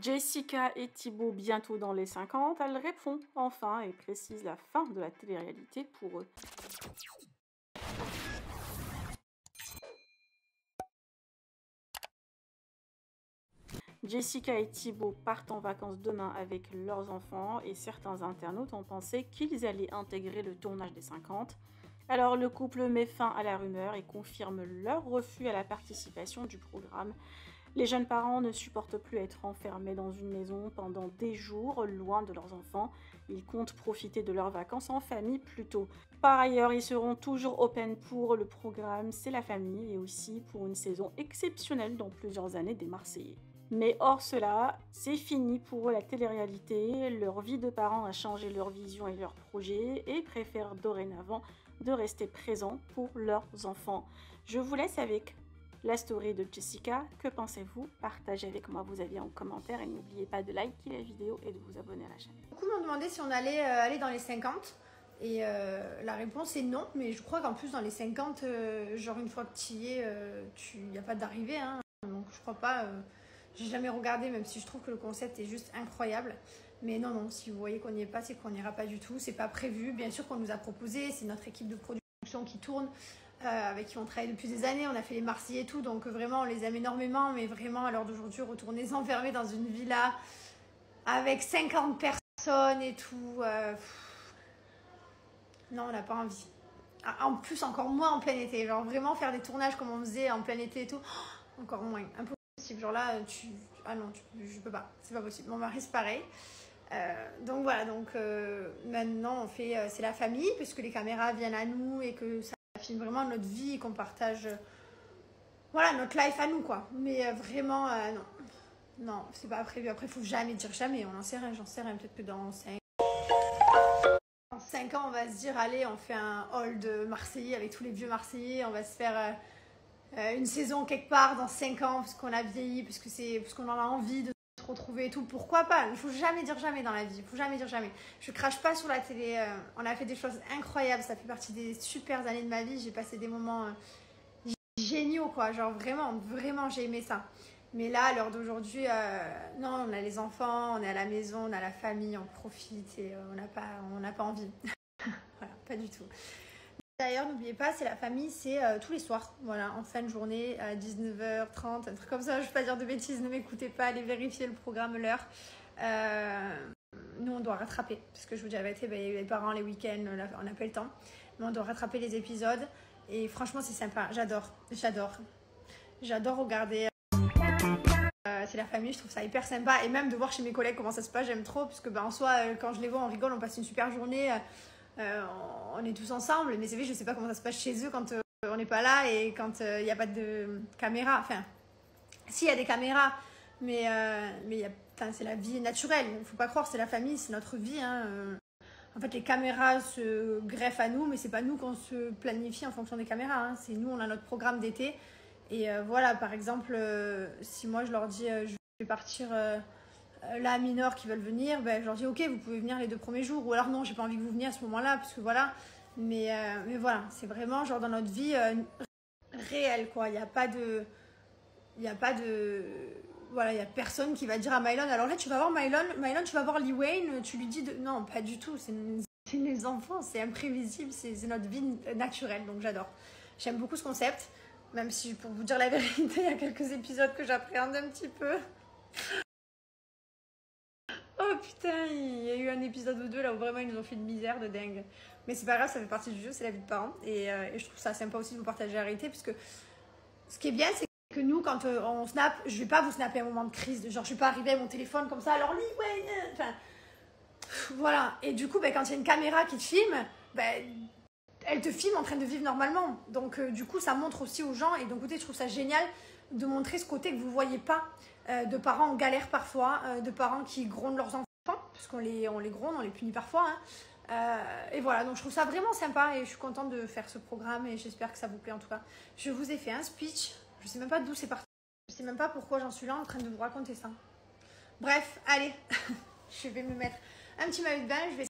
Jessica et Thibaut bientôt dans les 50, elle répond enfin et précise la fin de la télé-réalité pour eux. Jessica et Thibaut partent en vacances demain avec leurs enfants et certains internautes ont pensé qu'ils allaient intégrer le tournage des 50. Alors le couple met fin à la rumeur et confirme leur refus à la participation du programme. Les jeunes parents ne supportent plus être enfermés dans une maison pendant des jours, loin de leurs enfants. Ils comptent profiter de leurs vacances en famille plutôt. Par ailleurs, ils seront toujours open pour le programme C'est la famille et aussi pour une saison exceptionnelle dans plusieurs années des Marseillais. Mais hors cela, c'est fini pour la télé-réalité. Leur vie de parents a changé leur vision et leurs projets et préfèrent dorénavant de rester présents pour leurs enfants. Je vous laisse avec la story de Jessica. Que pensez-vous? Partagez avec moi vos avis en commentaire et n'oubliez pas de liker la vidéo et de vous abonner à la chaîne. Beaucoup m'ont demandé si on allait euh, aller dans les 50. Et euh, la réponse est non, mais je crois qu'en plus dans les 50, euh, genre une fois que tu y es, il n'y a pas d'arrivée. Hein. donc je crois pas, j'ai jamais regardé, même si je trouve que le concept est juste incroyable. Mais non, non, si vous voyez qu'on n'y est pas, c'est qu'on n'ira pas du tout. C'est pas prévu. Bien sûr qu'on nous a proposé, c'est notre équipe de production qui tourne. Euh, avec qui on travaille depuis des années, on a fait les Marseillais et tout, donc vraiment on les aime énormément, mais vraiment à l'heure d'aujourd'hui, retourner s'enfermer dans une villa avec 50 personnes et tout, euh, non, on n'a pas envie. Ah, en plus, encore moins en plein été, genre vraiment faire des tournages comme on faisait en plein été et tout, encore moins, impossible. Genre là, tu, ah non, je peux pas, c'est pas possible. Mon mari c'est pareil. Euh, donc voilà, donc maintenant on fait, c'est la famille puisque les caméras viennent à nous et que ça vraiment notre vie, qu'on partage, voilà, notre life à nous, quoi. Mais euh, vraiment, euh, non. Non, c'est pas prévu. Après, faut jamais dire jamais. On en sait rien, j'en sais rien. Peut-être que dans 5... 5 ans, on va se dire, allez, on fait un hall de Marseillais avec tous les vieux Marseillais. On va se faire euh, une saison quelque part dans 5 ans, parce qu'on a vieilli, parce qu'on en a envie de retrouver et tout. Pourquoi pas? Il faut jamais dire jamais dans la vie. Il faut jamais dire jamais. Je crache pas sur la télé. Euh, on a fait des choses incroyables. Ça fait partie des super années de ma vie. J'ai passé des moments euh, géniaux, quoi. Genre vraiment, vraiment, j'ai aimé ça. Mais là, à l'heure d'aujourd'hui, euh, non, on a les enfants, on est à la maison, on a la famille, on profite et on n'a pas, on n'a pas envie. voilà, pas du tout. D'ailleurs, n'oubliez pas, c'est la famille, c'est euh, tous les soirs, voilà, en fin de journée, à 19h30, un truc comme ça, je ne vais pas dire de bêtises, ne m'écoutez pas, allez vérifier le programme, l'heure. Euh, nous, on doit rattraper, parce que je vous dis la vérité, ben, les parents, les week-ends, on n'a pas le temps, mais on doit rattraper les épisodes, et franchement, c'est sympa, j'adore, j'adore. J'adore regarder. Euh, c'est la famille, je trouve ça hyper sympa, et même de voir chez mes collègues comment ça se passe, j'aime trop, puisque ben, en soi, quand je les vois, on rigole, on passe une super journée. Euh, on est tous ensemble, mais c'est vrai, je sais pas comment ça se passe chez eux quand euh, on n'est pas là et quand il euh, n'y a pas de caméra. Enfin, s'il y a des caméras, mais, mais c'est la vie naturelle. Il faut pas croire, c'est la famille, c'est notre vie. Hein. En fait, les caméras se greffent à nous, mais c'est pas nous qu'on se planifie en fonction des caméras. Hein. C'est nous, on a notre programme d'été. Et voilà, par exemple, si moi je leur dis je vais partir là, mineurs qui veulent venir, ben, je leur dis ok, vous pouvez venir les deux premiers jours. Ou alors non, j'ai pas envie que vous veniez à ce moment-là, parce que voilà. Mais, euh, mais voilà, c'est vraiment genre dans notre vie euh, réelle, quoi. Il n'y a pas de. Il n'y a pas de. Voilà, il n'y a personne qui va dire à Mylon alors là, tu vas voir Mylon, Mylon, tu vas voir Lee Wayne, tu lui dis. Non, pas du tout. C'est les enfants, c'est imprévisible, c'est notre vie naturelle, donc j'adore. J'aime beaucoup ce concept, même si pour vous dire la vérité, il y a quelques épisodes que j'appréhende un petit peu. Putain, il y a eu un épisode ou deux là où vraiment ils nous ont fait une misère de dingue. Mais c'est pas grave, ça fait partie du jeu, c'est la vie de parents. Et, euh, je trouve ça sympa aussi de vous partager la réalité, puisque ce qui est bien, c'est que nous, quand euh, on snap, je vais pas vous snapper un moment de crise, genre je vais pas arriver à mon téléphone comme ça, alors lui, ouais, euh, enfin, voilà. Et du coup, ben, quand il y a une caméra qui te filme, ben, elle te filme en train de vivre normalement. Donc, du coup, ça montre aussi aux gens. Et donc, écoutez, je trouve ça génial de montrer ce côté que vous voyez pas de parents en galère parfois, de parents qui grondent leurs enfants, parce qu'on les, on les gronde, on les punit parfois. Hein. Euh, et voilà, donc je trouve ça vraiment sympa et je suis contente de faire ce programme et j'espère que ça vous plaît en tout cas. Je vous ai fait un speech, je sais même pas d'où c'est parti, je sais même pas pourquoi j'en suis là en train de vous raconter ça. Bref, allez, je vais me mettre un petit maillot de bain, je vais